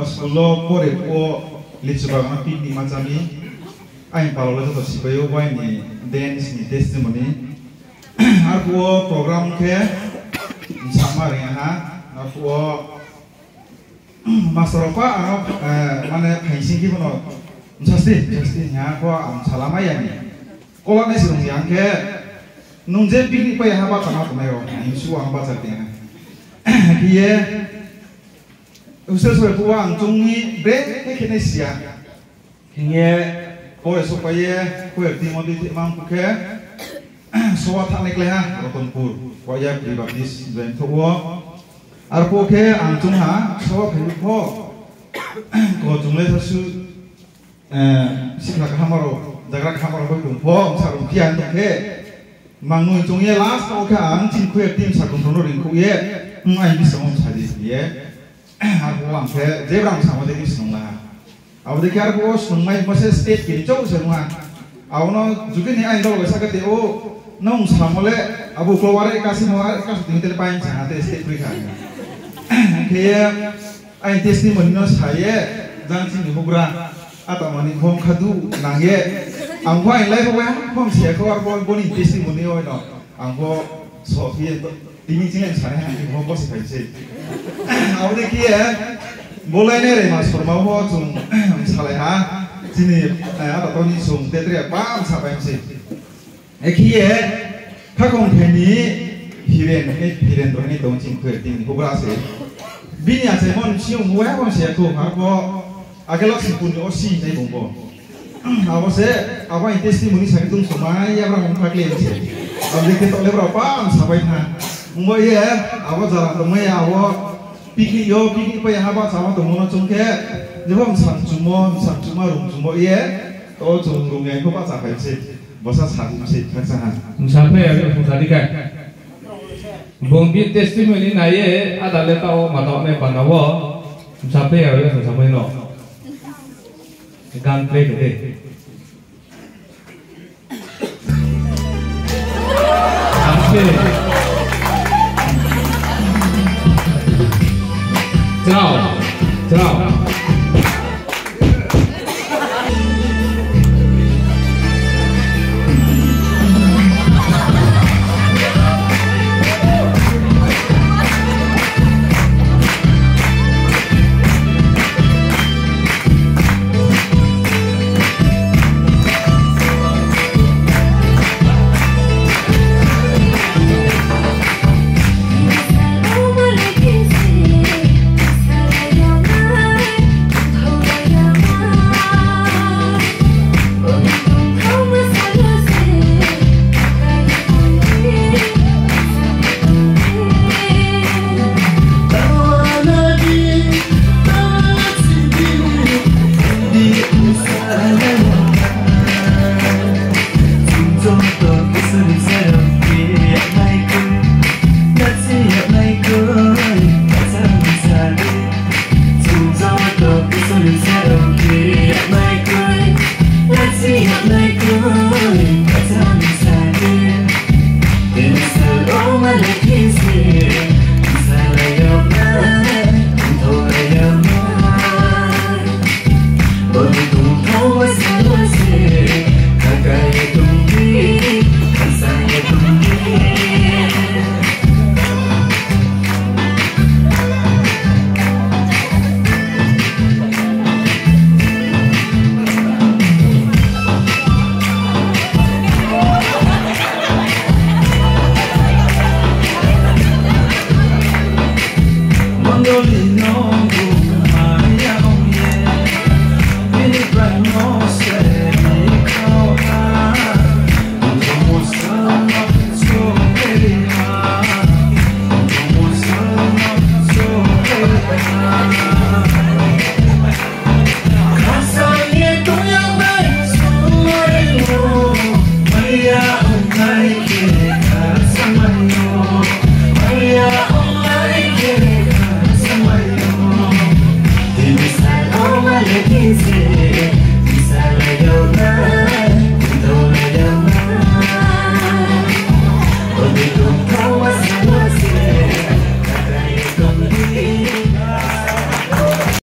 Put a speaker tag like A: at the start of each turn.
A: masalo pore po lichubang na piti machami ai paulo to si bayo bai ni dance ni testimony. Ar po program ke sama ringa ha na po masaro pa ano mane khaisi ki bono jasti jasti nya ko am salama ya ni kola ne sirung yang ke nungje piknik pa ya ha ba kana ko ne yo ni su ang ba sa ti na dia usel so po ang tungi bre ke kene sia kiye po so pa ye ko ti mo di mang ku ke so wa thang le ha rotonpur ko ya pri baptis zen to wo. Ar ke ang tung ha so phe po ko tung le su eh sikla ka hamaro jagra ka hamaro ko tung po sa rum kian to ke mang nu tung ye last ko ka ang chin ku tim sa tung ring ku ye. Ngai bi sa sa di aku ang ke zebrang sama nung lah aku de kar ko nung mai mase state ki chau se nung aku no juga ni ai dol sa ka te o nung samole abu keluar kasih mau kasih tinggal tele pain sa te state pri kan ke ai testimoni no saya sing ni mugura atau mani hom khadu nange ang ko ai lai ko wa hom sia ko ar bon boni testimoni o no ang ko so fie ini cilen sare ha ni hom ko se kai se au de ki e bolai ne re mas forma ho chung sale ha sini ada to ni sung te tre pam sa pa se e ki e ka kong phe ni hiren e hiren ro ni dong ching khwe ting ko bra se bini a se mon chiu mo ya kon se ko ha ko agelo si pun o si nei bong bo awo se awa in testimony sa tung so mai bra mong pakle se aw de ke to le bra pam sa pai na mo ye awo jara to mo awo piki yo piki pa ya ba sa ma to mo no chung ke je bom sam chu mo sam chu ma rum mo ye to chung rum ye ko ba sa pai se bo sa sa se ka sa ha
B: Sampai ya, tadi kan. Bongbi testimoni na ye ada le tao mata me panawo. Sampai ya, sampai no. Gan play kete. Sampai. Ciao. Não. you know.